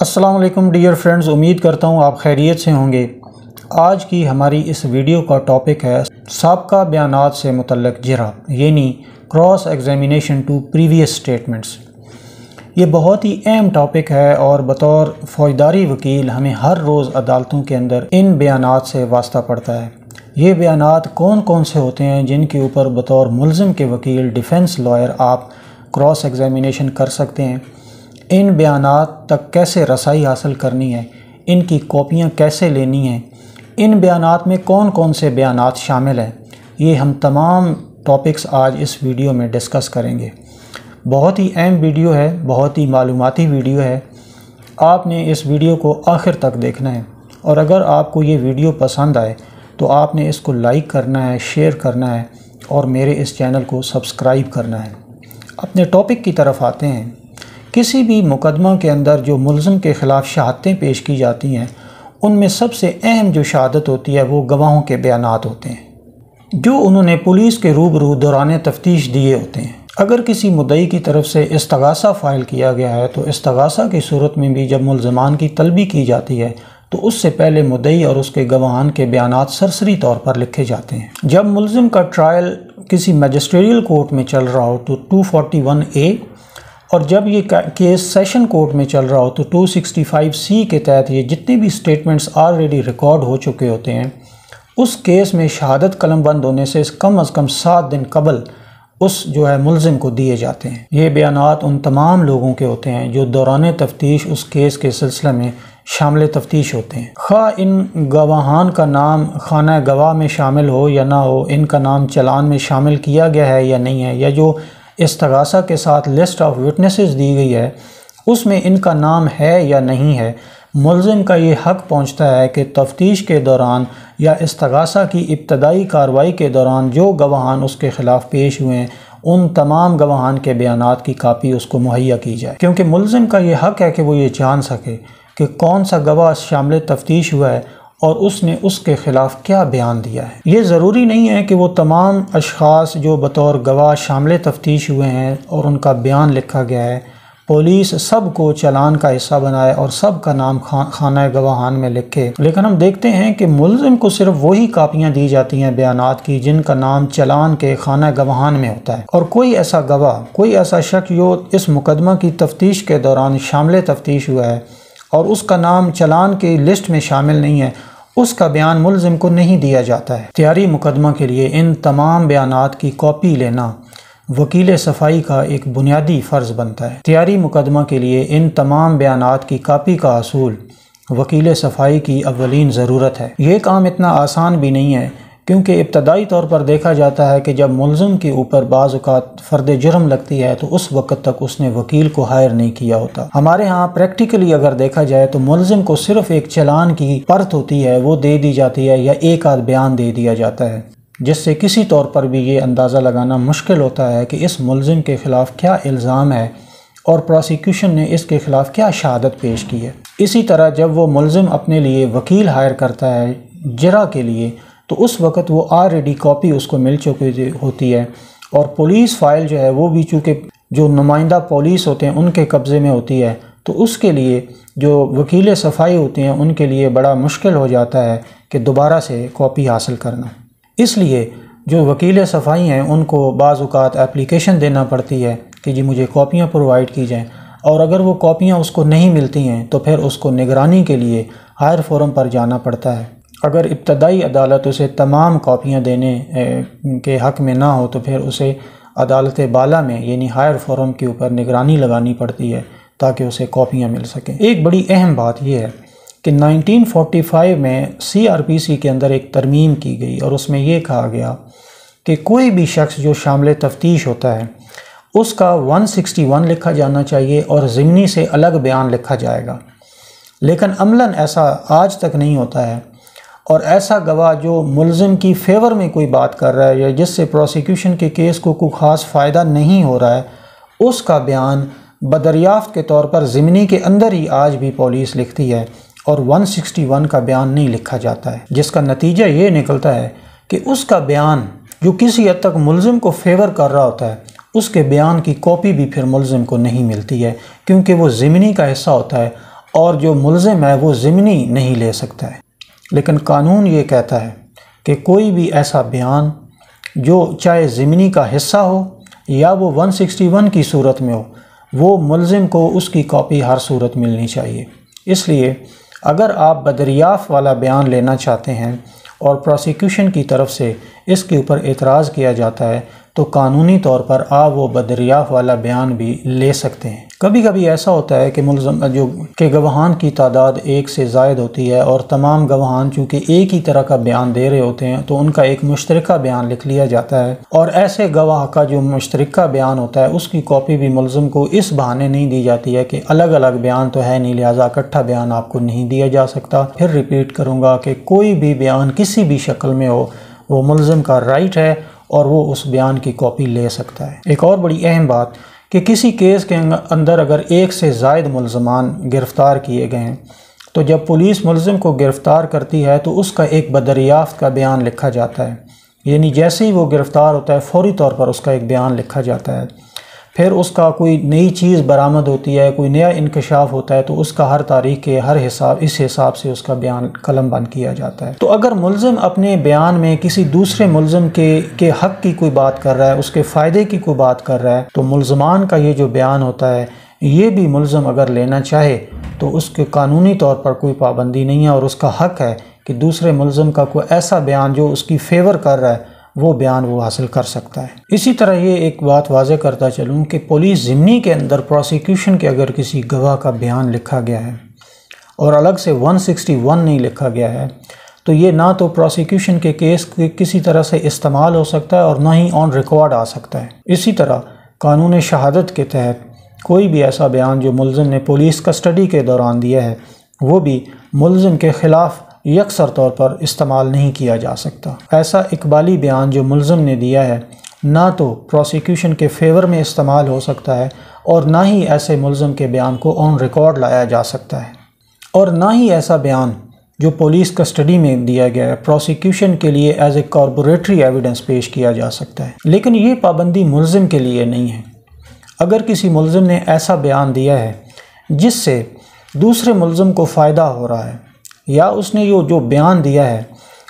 Aslam dear friends उम्मीद करता हूँ आप खैरियत से होंगे। आज की हमारी इस वीडियो का टॉपिक है सबका बयान से मुतलक जरा, यानी cross examination to previous statements ये बहुत ही अहम टॉपिक है और बतौर फौजदारी वकील हमें हर रोज़ अदालतों के अंदर इन बयान से वास्ता पड़ता है। ये बयान कौन कौन से होते हैं जिनके ऊपर बतौर मुलम के वकील डिफेंस लॉयर आप क्रॉस एग्जामिनेशन कर सकते हैं। इन बयान तक कैसे रसाई हासिल करनी है? इनकी कॉपियाँ कैसे लेनी हैं? इन बयान में कौन कौन से बयान शामिल हैं? ये हम तमाम टॉपिक्स आज इस वीडियो में डिस्कस करेंगे। बहुत ही अहम वीडियो है, बहुत ही मालूमती वीडियो है। आपने इस वीडियो को आखिर तक देखना है। और अगर आपको ये वीडियो पसंद आए तो आपने इसको लाइक करना है शेयर करना है, और मेरे इस चैनल को सब्सक्राइब करना है। अपने टॉपिक की तरफ़ आते हैं। किसी भी मुकदमा के अंदर जो मुलम के ख़िलाफ़ शहादतें पेश की जाती हैं, उनमें सबसे अहम जो शहादत होती है वो गवाहों के बयान होते हैं, जो उन्होंने पुलिस के रूबरू दौरान तफ्तीश दिए होते हैं। अगर किसी मुदई की तरफ़ से इस्तगासा फ़ाइल किया गया है तो इस्तगासा की सूरत में भी जब मुलजमान की तलबी की जाती है तो उससे पहले मुदई और उसके गवाहान के बयान सरसरी तौर पर लिखे जाते हैं। जब मुलजिम का ट्रायल किसी मजिस्ट्रियल कोर्ट में चल रहा हो तो 241 ए और जब ये केस सेशन कोर्ट में चल रहा हो तो 265 सी के तहत ये जितने भी स्टेटमेंट्स ऑलरेडी रिकॉर्ड हो चुके होते हैं, उस केस में शहादत कलम बंद होने से कम अज़ कम सात दिन कबल उस जो है मुलजिम को दिए जाते हैं। ये बयान उन तमाम लोगों के होते हैं जो दौरान तफ्तीश उस केस के सिलसिले में शामिल तफ्तीश होते हैं। खा इन गवाहान का नाम खाना गवाह में शामिल हो या ना हो, इनका नाम चलान में शामिल किया गया है या नहीं है, या जो इस्तगासा के साथ लिस्ट ऑफ़ विटनेसेस दी गई है। उसमें इनका नाम है या नहीं है, मुलजिम का ये हक पहुँचता है कि तफ्तीश के दौरान या इस्तगासा की इब्तदाई कार्रवाई के दौरान जो गवाहान उसके ख़िलाफ़ पेश हुए उन तमाम गवाहान के बयान की कापी उसको मुहैया की जाए। क्योंकि मुलजिम का ये हक है कि वो ये जान सके कि कौन सा गवाह शामिल तफ्तीश हुआ है और उसने उसके ख़िलाफ़ क्या बयान दिया है? ये ज़रूरी नहीं है कि वो तमाम अशखास जो बतौर गवाह शामिल तफ्तीश हुए हैं और उनका बयान लिखा गया है पुलिस सबको चलान का हिस्सा बनाए और सब का नाम खा, खाना गवाहान में लिखे। लेकिन हम देखते हैं कि मुलजिम को सिर्फ़ वही कापियाँ दी जाती हैं बयान की जिनका नाम चलान के खाना गवाहान में होता है। और कोई ऐसा गवाह कोई ऐसा शख्स जो इस मुकदमा की तफ्तीश के दौरान शामिल तफ्तीश हुआ है और उसका नाम चलान के लिस्ट में शामिल नहीं है। उसका बयान मुलजिम को नहीं दिया जाता है। तैयारी मुकदमा के लिए इन तमाम बयान की कॉपी लेना वकील सफ़ाई का एक बुनियादी फ़र्ज़ बनता है। तैयारी मुकदमा के लिए इन तमाम बयान की कापी का असूल वकील सफ़ाई की अवलिन ज़रूरत है। ये काम इतना आसान भी नहीं है क्योंकि इब्तदाई तौर पर देखा जाता है कि जब मुलम के ऊपर बाज़ात फ़र्द जुर्म लगती है तो उस वक्त तक उसने वकील को हायर नहीं किया होता। हमारे यहाँ प्रैक्टिकली अगर देखा जाए तो मुलम को सिर्फ़ एक चलान की परत होती है, वो दे दी जाती है या एक आध बयान दे दिया जाता है, जिससे किसी तौर पर भी ये अंदाज़ा लगाना मुश्किल होता है कि इस मुलम के ख़िलाफ़ क्या इल्ज़ाम है और प्रोसिक्यूशन ने इसके ख़िलाफ़ क्या शहादत पेश की है। इसी तरह जब वो मुलम अपने लिए वकील हायर करता है, जरा के लिए तो उस वक़्त वो ऑलरेडी कॉपी उसको मिल चुकी होती है। और पुलिस फ़ाइल जो है वो भी चूँकि जो नुमाइंदा पुलिस होते हैं, उनके कब्ज़े में होती है। तो उसके लिए जो वकील सफ़ाई होते हैं, उनके लिए बड़ा मुश्किल हो जाता है कि दोबारा से कॉपी हासिल करना। इसलिए जो वकील सफ़ाई हैं, उनको बाज़ात एप्लीकेशन देना पड़ती है कि जी मुझे कॉपियाँ प्रोवाइड की जाएँ। और अगर वो कॉपियाँ उसको नहीं मिलती हैं तो फिर उसको निगरानी के लिए हायर फोरम पर जाना पड़ता है। अगर इब्तदाई अदालत उसे तमाम कापियाँ देने के हक़ में ना हो तो फिर उसे अदालत बाला में, यानी हायर फोरम के ऊपर निगरानी लगानी पड़ती है, ताकि उसे कापियाँ मिल सकें। एक बड़ी अहम बात यह है कि 1945 में सीआरपीसी के अंदर एक तरमीम की गई, और उसमें यह कहा गया कि कोई भी शख्स जो शामिल तफ्तीश होता है, उसका 161 लिखा जाना चाहिए और ज़मनी से अलग बयान लिखा जाएगा। लेकिन अमला ऐसा आज तक नहीं होता है और ऐसा गवाह जो मुलजिम की फेवर में कोई बात कर रहा है या जिससे प्रोसिक्यूशन के केस को कोई ख़ास फ़ायदा नहीं हो रहा है, उसका बयान बदरियाफ्त के तौर पर ज़मनी के अंदर ही आज भी पुलिस लिखती है और 161 का बयान नहीं लिखा जाता है, जिसका नतीजा ये निकलता है कि उसका बयान जो किसी हद तक मुलजिम को फेवर कर रहा होता है, उसके बयान की कॉपी भी फिर मुलजिम को नहीं मिलती है, क्योंकि वो ज़मनी का हिस्सा होता है और जो मुलजिम है वो ज़िमनी नहीं ले सकता है। लेकिन कानून ये कहता है कि कोई भी ऐसा बयान जो चाहे ज़िमनी का हिस्सा हो या वो 161 की सूरत में हो, वो मुलजिम को उसकी कॉपी हर सूरत मिलनी चाहिए। इसलिए अगर आप बदरियाफ़ वाला बयान लेना चाहते हैं और प्रोसिक्यूशन की तरफ़ से इसके ऊपर एतराज़ किया जाता है तो कानूनी तौर पर आप वो बदरियाफ़ वाला बयान भी ले सकते हैं। कभी कभी ऐसा होता है कि मुलजम, जो के गवाहान की तादाद एक से जायद होती है और तमाम गवाहान चूँकि एक ही तरह का बयान दे रहे होते हैं तो उनका एक मुश्तरका बयान लिख लिया जाता है। और ऐसे गवाह का जो मुश्तरका बयान होता है, उसकी कॉपी भी मुलम को इस बहाने नहीं दी जाती है कि अलग अलग बयान तो है नहीं, लिहाजा इकट्ठा बयान आपको नहीं दिया जा सकता। फिर रिपीट करूँगा कि कोई भी बयान किसी भी शक्ल में हो, वो मुलम का राइट है और वो उस बयान की कॉपी ले सकता है। एक और बड़ी अहम बात कि किसी केस के अंदर अगर एक से जायद मुलजमान गिरफ़्तार किए गए हैं तो जब पुलिस मुलजम को गिरफ़्तार करती है तो उसका एक बदरियाफ्त का बयान लिखा जाता है। यानी जैसे ही वो गिरफ़्तार होता है, फौरी तौर पर उसका एक बयान लिखा जाता है। फिर उसका कोई नई चीज़ बरामद होती है, कोई नया इंकशाफ होता है तो उसका हर तारीख के, हर हिसाब, इस हिसाब से उसका बयान कलम बंद किया जाता है। तो अगर मुलम अपने बयान में किसी दूसरे मुलम के के हक की कोई बात कर रहा है, उसके फ़ायदे की कोई बात कर रहा है तो मुलजमान का ये जो बयान होता है, ये भी मुलम अगर लेना चाहे तो उसके कानूनी तौर पर कोई पाबंदी नहीं है और उसका हक है कि दूसरे मुलम का कोई ऐसा बयान जो उसकी फेवर कर रहा है वो बयान वो हासिल कर सकता है। इसी तरह ये एक बात वाज करता चलूँ कि पुलिस ज़िमनी के अंदर प्रोसिक्यूशन के अगर किसी गवाह का बयान लिखा गया है और अलग से 161 नहीं लिखा गया है तो ये ना तो प्रोसिक्यूशन के केस के किसी तरह से इस्तेमाल हो सकता है और ना ही ऑन रिकॉर्ड आ सकता है। इसी तरह कानून शहादत के तहत कोई भी ऐसा बयान जो मुलजिम ने पुलिस कस्टडी के दौरान दिया है, वो भी मुलजिम के ख़िलाफ़ यकसर तौर पर इस्तेमाल नहीं किया जा सकता। ऐसा इकबाली बयान जो मुलम ने दिया है, ना तो प्रोसिक्यूशन के फेवर में इस्तेमाल हो सकता है और ना ही ऐसे मुलम के बयान को ऑन रिकॉर्ड लाया जा सकता है। और ना ही ऐसा बयान जो पुलिस कस्टडी में दिया गया है प्रोसिक्यूशन के लिए एज ए कॉरपोरेटरी एविडेंस पेश किया जा सकता है। लेकिन ये पाबंदी मुलजिम के लिए नहीं है। अगर किसी मुलजिम ने ऐसा बयान दिया है, जिससे दूसरे मुलजिम को फ़ायदा हो रहा है या उसने यो जो बयान दिया है,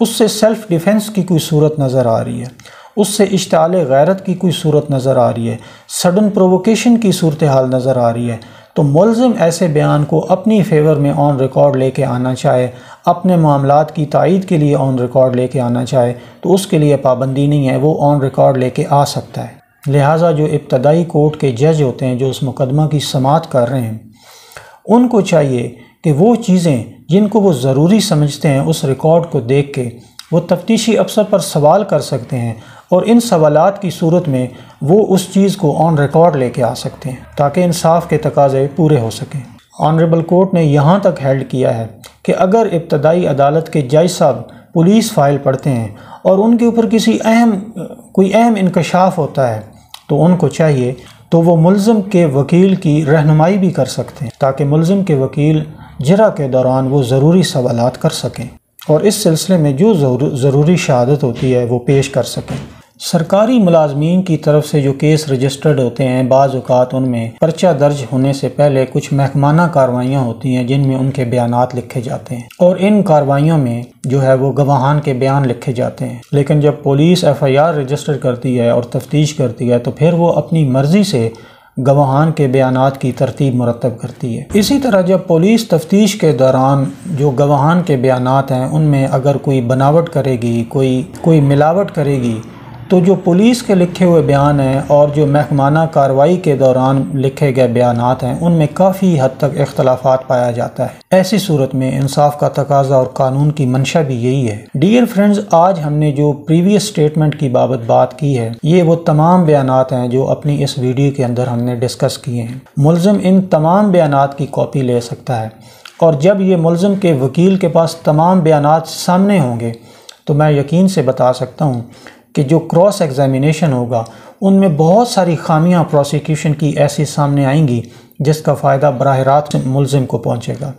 उससे सेल्फ़ डिफेंस की कोई सूरत नज़र आ रही है। उससे इश्ताल गैरत की कोई सूरत नज़र आ रही है। सडन प्रोवोकेशन की सूरत हाल नज़र आ रही है। तो मुलम ऐसे बयान को अपनी फेवर में ऑन रिकॉर्ड लेके आना चाहे, अपने मामला की तइद के लिए ऑन रिकॉर्ड लेके आना चाहे तो उसके लिए पाबंदी नहीं है, वो ऑन रिकॉर्ड लेके आ सकता है। लिहाजा जो इब्तदाई कोर्ट के जज होते हैं, जो उस मुकदमा की समात कर रहे हैं, उनको चाहिए कि वो चीज़ें जिनको वो ज़रूरी समझते हैं उस रिकॉर्ड को देख के, वो तफ्तीशी अफसर पर सवाल कर सकते हैं और इन सवालात की सूरत में वो उस चीज़ को ऑन रिकॉर्ड लेके आ सकते हैं ताकि इंसाफ के तकाजे पूरे हो सकें। ऑनरेबल कोर्ट ने यहाँ तक हेल्ड किया है कि अगर इब्तदाई अदालत के जज साहब पुलिस फ़ाइल पढ़ते हैं और उनके ऊपर किसी अहम, कोई अहम इंकशाफ होता है तो उनको चाहिए तो वो मुलम के वकील की रहनुमाई भी कर सकते हैं। ताकि मुलम के वकील जरा के दौरान वो ज़रूरी सवाल कर सकें और इस सिलसिले में जो ज़रूरी शहादत होती है वो पेश कर सकें। सरकारी मुलाजमीन की तरफ़ से जो केस रजिस्टर्ड होते हैं बाज़ात उनमें पर्चा दर्ज होने से पहले कुछ महकमाना कार्रवाइयाँ होती हैं जिनमें उनके बयान लिखे जाते हैं और इन कार्रवाइयों में जो है वो गवाहान के बयान लिखे जाते हैं। लेकिन जब police F I R register करती है और तफ्तीश करती है तो फिर वो अपनी मर्ज़ी से गवाहान के बयान की तरतीब मुरतब करती है। इसी तरह जब पुलिस तफ्तीश के दौरान जो गवाहान के बयान हैं, उनमें अगर कोई बनावट करेगी, कोई कोई मिलावट करेगी तो जो पुलिस के लिखे हुए बयान हैं और जो महकमाना कार्रवाई के दौरान लिखे गए बयान हैं, उनमें काफ़ी हद तक इख्तलाफात पाया जाता है। ऐसी सूरत में इंसाफ का तकाजा और कानून की मंशा भी यही है। डियर फ्रेंड्स आज हमने जो प्रीवियस स्टेटमेंट की बाबत बात की है, ये वो तमाम बयान हैं जो अपनी इस वीडियो के अंदर हमने डिस्कस किए हैं। मुलम इन तमाम बयान की कॉपी ले सकता है और जब ये मुलम के वकील के पास तमाम बयान सामने होंगे तो मैं यकीन से बता सकता हूँ कि जो क्रॉस एग्ज़ामिनेशन होगा, उनमें बहुत सारी खामियाँ प्रोसिक्यूशन की ऐसी सामने आएँगी, जिसका फ़ायदा बरह रात मुलजिम को पहुंचेगा।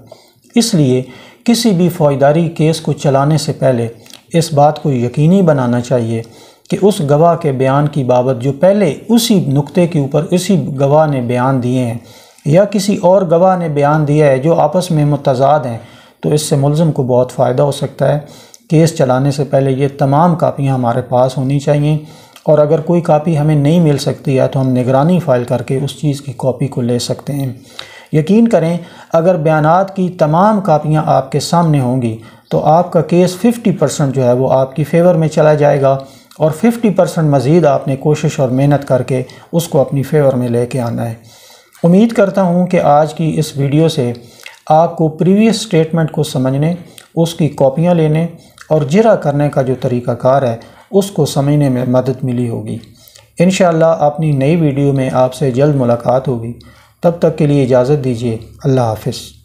इसलिए किसी भी फ़ौजदारी केस को चलाने से पहले इस बात को यकीनी बनाना चाहिए कि उस गवाह के बयान की बाबत जो पहले उसी नुक्ते के ऊपर उसी गवाह ने बयान दिए हैं, या किसी और गवाह ने बयान दिया है जो आपस में मुतजाद हैं तो इससे मुलम को बहुत फ़ायदा हो सकता है। केस चलाने से पहले ये तमाम कापियाँ हमारे पास होनी चाहिए। और अगर कोई कापी हमें नहीं मिल सकती है तो हम निगरानी फ़ाइल करके उस चीज़ की कॉपी को ले सकते हैं। यकीन करें, अगर बयानात की तमाम कापियाँ आपके सामने होंगी तो आपका केस 50 परसेंट जो है वो आपकी फेवर में चला जाएगा और 50 परसेंट मज़ीद आपने कोशिश और मेहनत करके उसको अपनी फेवर में लेके आना है। उम्मीद करता हूँ कि आज की इस वीडियो से आपको प्रीवियस स्टेटमेंट को समझने, उसकी कॉपियाँ लेने और जरा करने का जो तरीक़ाकार है, उसको समझने में मदद मिली होगी। इन अपनी नई वीडियो में आपसे जल्द मुलाकात होगी। तब तक के लिए इजाज़त दीजिए। अल्लाह हाफिज़।